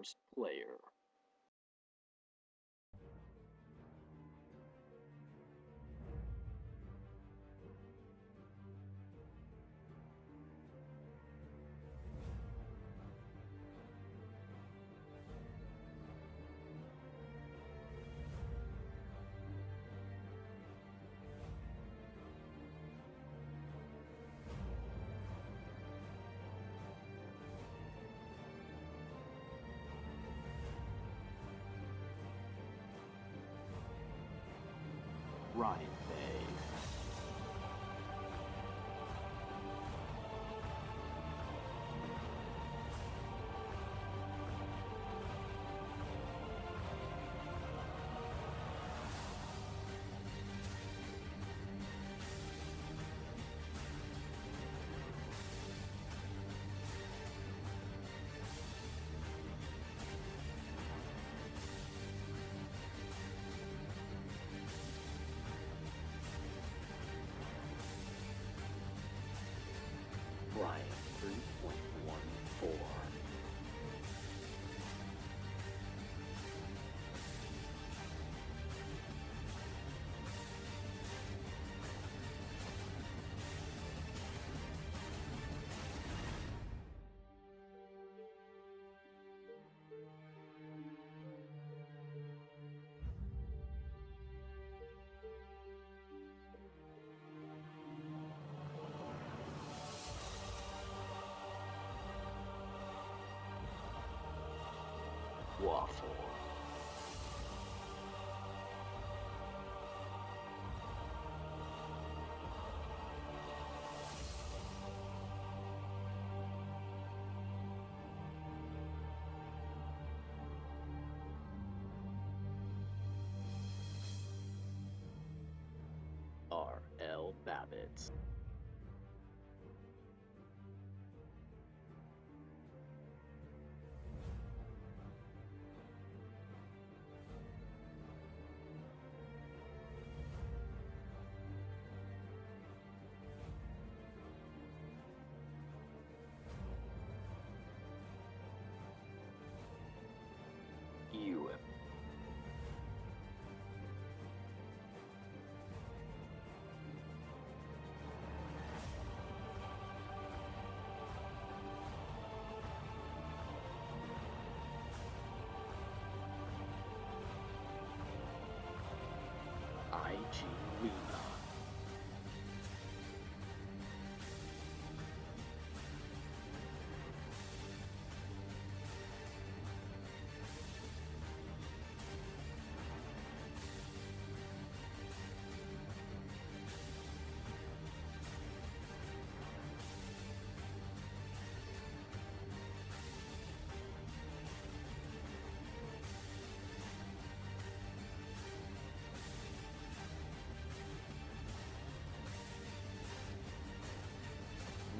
first player. Ryan R.L.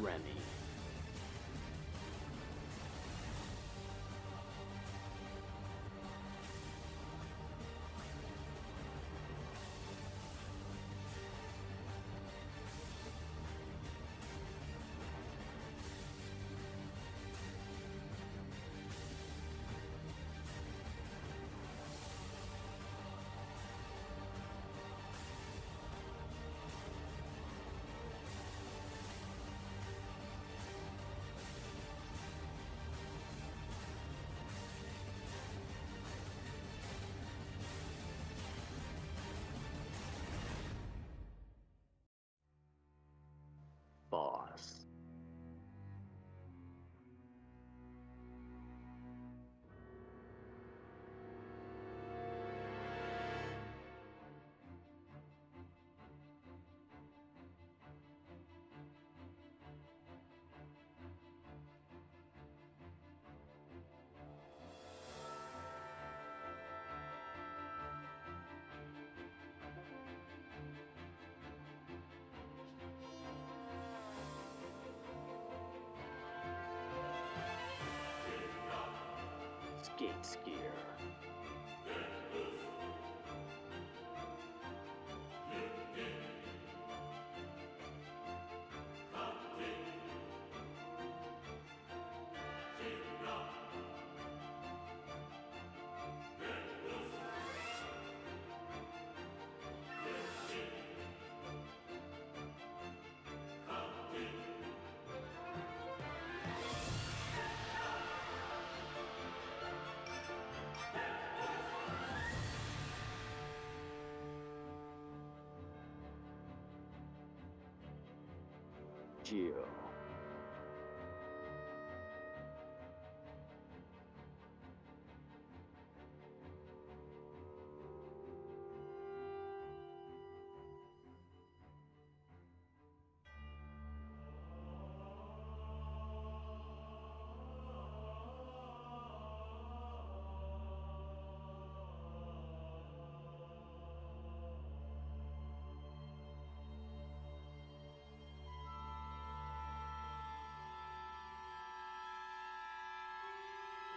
Remy. Skate skier. Geo.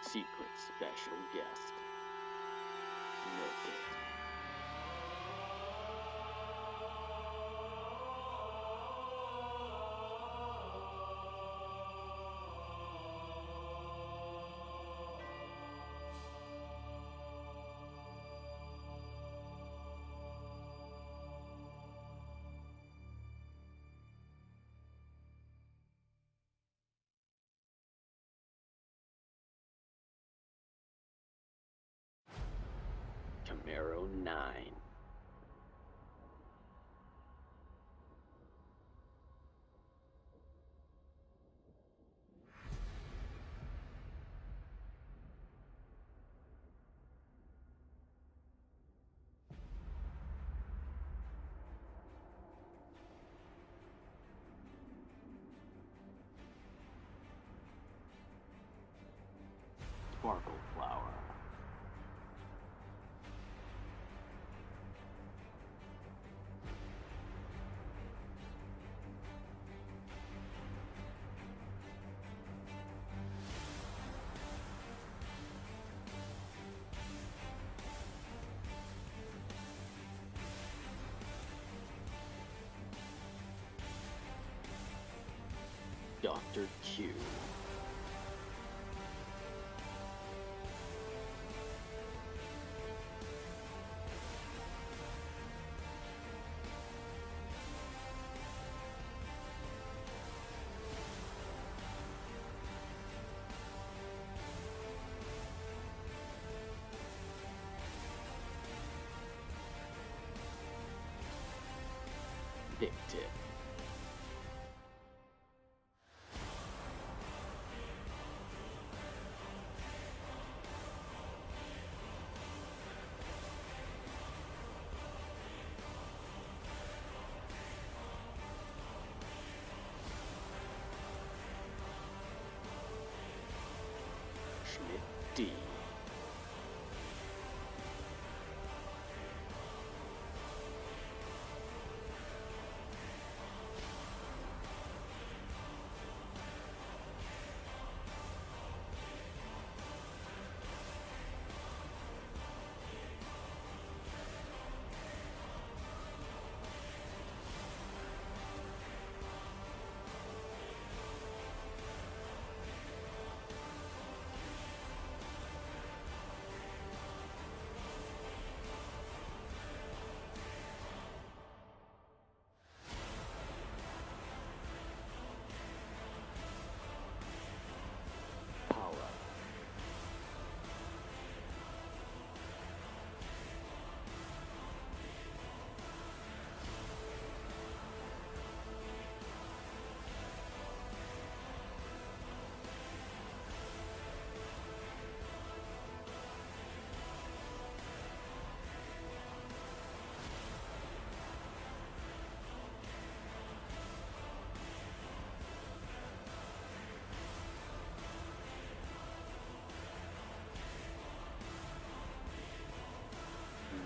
Secret special guest. It. Dr. Q. D.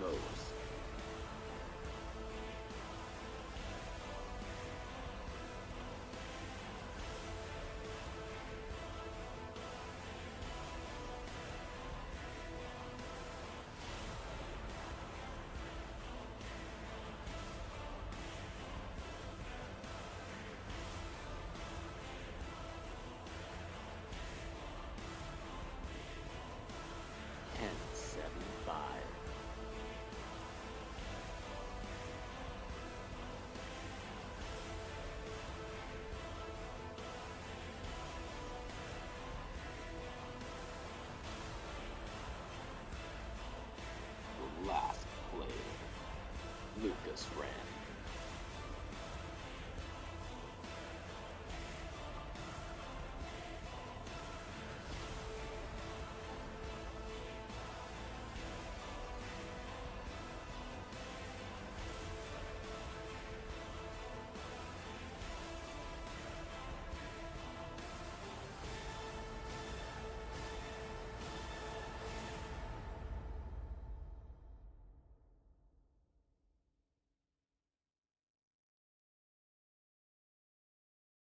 goes.